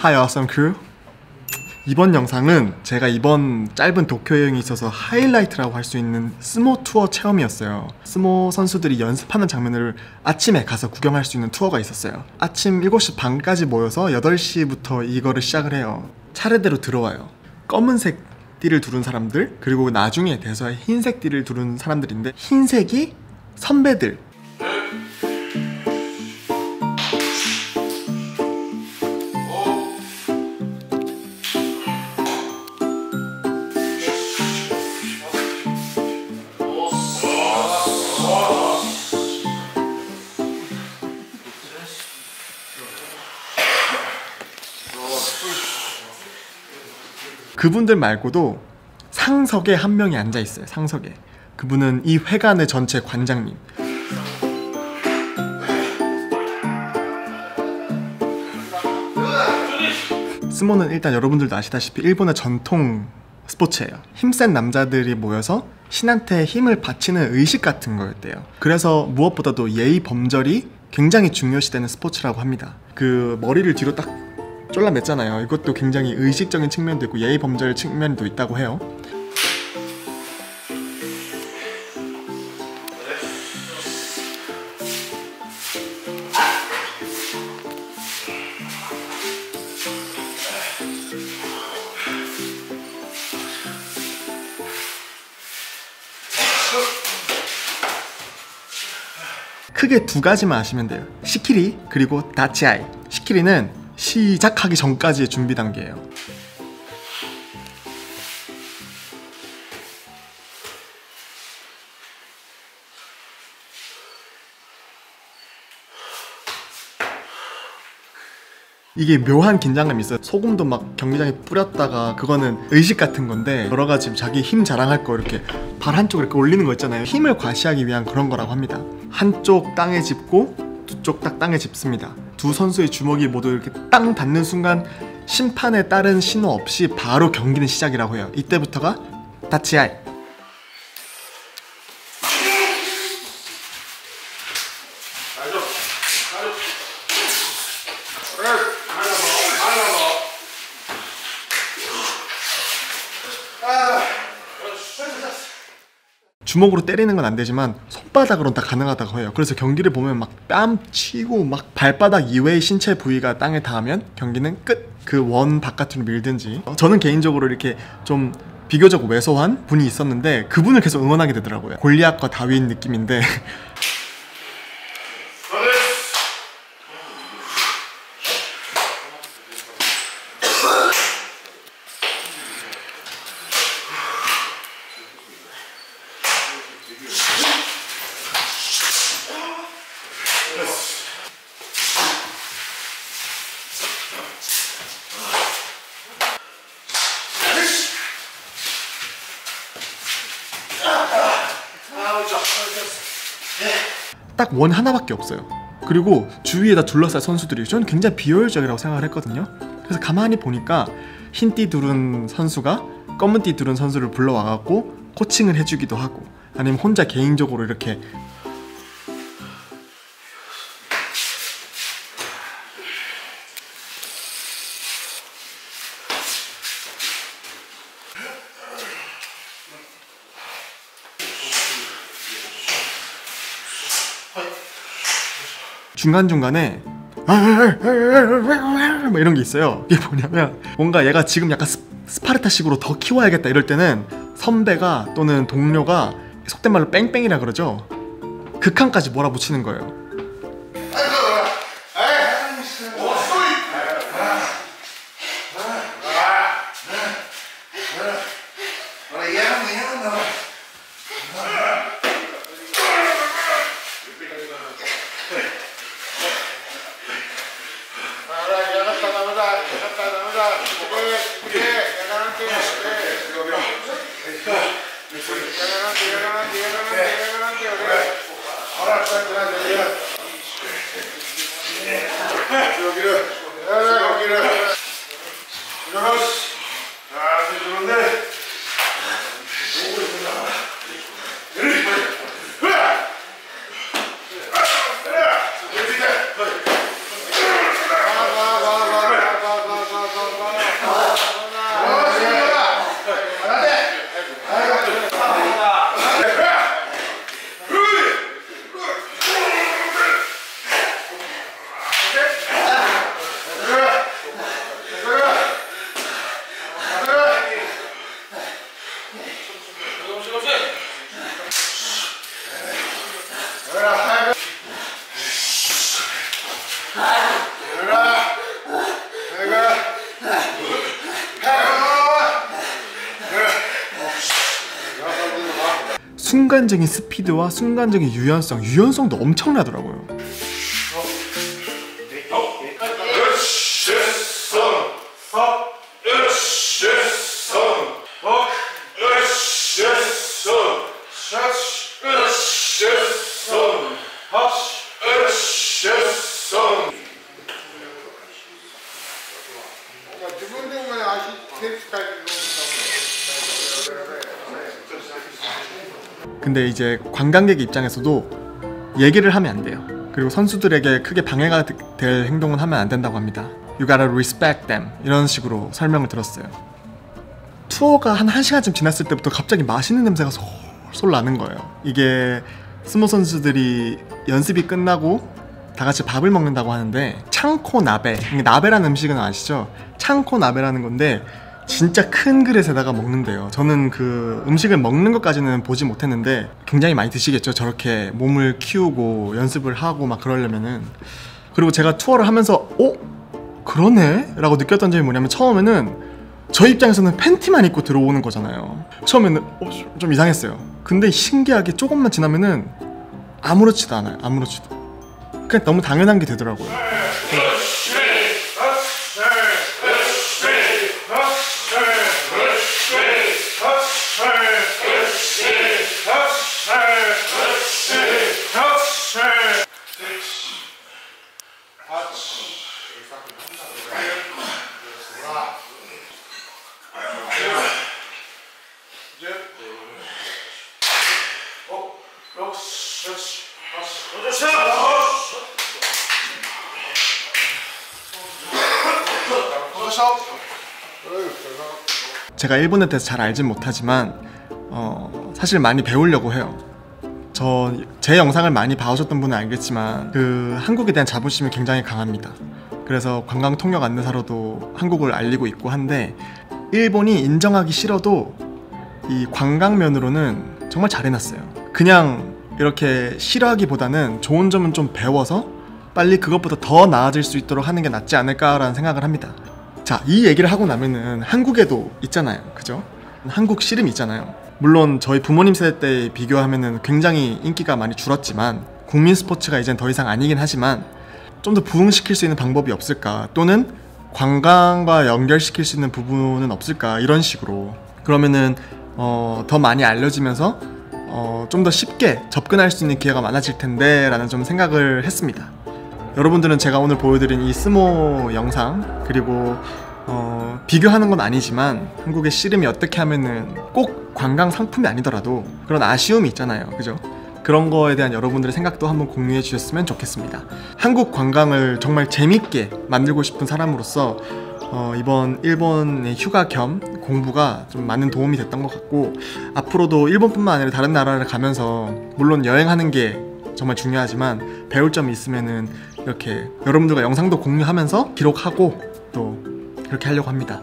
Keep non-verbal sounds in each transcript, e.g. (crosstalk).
Hi Awesome Crew. 이번 영상은 제가 이번 짧은 도쿄 여행이 있어서 하이라이트라고 할 수 있는 스모 투어 체험이었어요. 스모 선수들이 연습하는 장면을 아침에 가서 구경할 수 있는 투어가 있었어요. 아침 7시 반까지 모여서 8시부터 이거를 시작을 해요. 차례대로 들어와요. 검은색 띠를 두른 사람들 그리고 나중에 돼서 흰색 띠를 두른 사람들인데 흰색이 선배들 그분들 말고도 상석에 한 명이 앉아 있어요. 상석에. 그분은 이 회관의 전체 관장님. 스모는 일단 여러분들도 아시다시피 일본의 전통 스포츠예요. 힘센 남자들이 모여서 신한테 힘을 바치는 의식 같은 거였대요. 그래서 무엇보다도 예의 범절이 굉장히 중요시되는 스포츠라고 합니다. 그 머리를 뒤로 딱 쫄라맸잖아요. 이것도 굉장히 의식적인 측면도 있고 예의 범절 측면도 있다고 해요. 크게 두 가지만 아시면 돼요. 시키리 그리고 다치아이. 시키리는 시작하기 전까지의 준비 단계예요. 이게 묘한 긴장감이 있어요. 소금도 막 경기장에 뿌렸다가 그거는 의식 같은 건데 여러 가지 자기 힘 자랑할 거 이렇게 발 한쪽 이렇게 올리는 거 있잖아요. 힘을 과시하기 위한 그런 거라고 합니다. 한쪽 땅에 짚고 두 쪽 딱 땅에 짚습니다. 두 선수의 주먹이 모두 이렇게 땅 닿는 순간 심판에 따른 신호 없이 바로 경기는 시작이라고 해요. 이때부터가 다치아이. 주먹으로 때리는 건 안 되지만 손바닥으로는 다 가능하다고 해요. 그래서 경기를 보면 막 뺨 치고 막 발바닥 이외의 신체 부위가 땅에 닿으면 경기는 끝. 그 원 바깥으로 밀든지. 저는 개인적으로 이렇게 좀 비교적 왜소한 분이 있었는데 그분을 계속 응원하게 되더라고요. 골리앗과 다윈 느낌인데 (laughs) 딱 원 하나밖에 없어요. 그리고 주위에다 둘러싼 선수들이 저는 굉장히 비효율적이라고 생각을 했거든요. 그래서 가만히 보니까 흰띠 두른 선수가 검은띠 두른 선수를 불러와갖고 코칭을 해주기도 하고 아니면 혼자 개인적으로 이렇게 중간중간에 뭐 이런 게 있어요. 이게 뭐냐면 뭔가 얘가 지금 약간 스, 스파르타식으로 더 키워야겠다 이럴 때는 선배가 또는 동료가 속된 말로 뺑뺑이라 그러죠. 극한까지 몰아붙이는 거예요. 여기를 여기를 들어가시 아 좋은데 순간적인 스피드와 순간적인 유연성, 유연성도 엄청나더라고요. 으쌰 선 업. 으쌰 선 업. 으쌰 선 샤시. 으쌰 선 하시. 으쌰 선 두분들만 아시 텍스타일로 근데 이제 관광객 입장에서도 얘기를 하면 안 돼요. 그리고 선수들에게 크게 방해가 되- 될 행동은 하면 안 된다고 합니다. You gotta respect them. 이런 식으로 설명을 들었어요. 투어가 한 1시간쯤 지났을 때부터 갑자기 맛있는 냄새가 솔솔 나는 거예요. 이게 스모 선수들이 연습이 끝나고 다 같이 밥을 먹는다고 하는데 창코 나베. 나베라는 음식은 아시죠? 창코 나베라는 건데 진짜 큰 그릇에다가 먹는데요. 저는 그 음식을 먹는 것까지는 보지 못했는데 굉장히 많이 드시겠죠. 저렇게 몸을 키우고 연습을 하고 막 그러려면은 그리고 제가 투어를 하면서 어 그러네? 라고 느꼈던 점이 뭐냐면 처음에는 저 입장에서는 팬티만 입고 들어오는 거잖아요. 처음에는 어, 좀 이상했어요. 근데 신기하게 조금만 지나면은 아무렇지도 않아요. 아무렇지도. 그냥 너무 당연한 게 되더라고요. 제가 일본에 대해서 잘 알진 못하지만 어, 사실 많이 배우려고 해요. 저 제 영상을 많이 봐오셨던 분은 알겠지만 그 한국에 대한 자부심이 굉장히 강합니다. 그래서 관광 통역 안내사로도 한국을 알리고 있고 한데 일본이 인정하기 싫어도 이 관광면으로는 정말 잘해놨어요. 그냥 이렇게 싫어하기보다는 좋은 점은 좀 배워서 빨리 그것보다 더 나아질 수 있도록 하는 게 낫지 않을까라는 생각을 합니다. 자, 이 얘기를 하고 나면은 한국에도 있잖아요. 그죠? 한국 씨름이 있잖아요. 물론 저희 부모님 세대 때 비교하면은 굉장히 인기가 많이 줄었지만 국민 스포츠가 이젠 더 이상 아니긴 하지만 좀 더 부흥시킬 수 있는 방법이 없을까? 또는 관광과 연결시킬 수 있는 부분은 없을까? 이런 식으로. 그러면은 어, 더 많이 알려지면서 어, 좀 더 쉽게 접근할 수 있는 기회가 많아질 텐데 라는 좀 생각을 했습니다. 여러분들은 제가 오늘 보여드린 이 스모 영상 그리고 어, 비교하는 건 아니지만 한국의 씨름이 어떻게 하면은 꼭 관광 상품이 아니더라도 그런 아쉬움이 있잖아요 그죠? 그런 거에 대한 여러분들의 생각도 한번 공유해 주셨으면 좋겠습니다 한국 관광을 정말 재밌게 만들고 싶은 사람으로서 어, 이번 일본의 휴가 겸 공부가 좀 많은 도움이 됐던 것 같고 앞으로도 일본뿐만 아니라 다른 나라를 가면서 물론 여행하는 게 정말 중요하지만 배울 점이 있으면은 이렇게 여러분들과 영상도 공유하면서 기록하고 또 그렇게 하려고 합니다.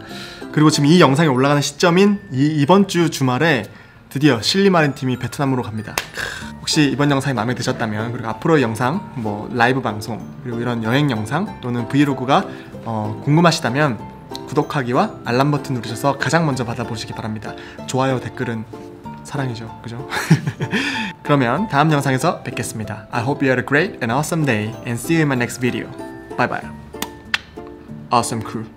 그리고 지금 이 영상이 올라가는 시점인 이 이번 주 주말에 드디어 실리마린 팀이 베트남으로 갑니다. 크, 혹시 이번 영상이 마음에 드셨다면 그리고 앞으로의 영상, 뭐 라이브 방송 그리고 이런 여행 영상 또는 브이로그가 어, 궁금하시다면 구독하기와 알람 버튼 누르셔서 가장 먼저 받아보시기 바랍니다. 좋아요, 댓글은 사랑이죠, 그죠? (laughs) 그러면 다음 영상에서 뵙겠습니다. I hope you had a great and awesome day and see you in my next video. Bye bye. Awesome crew.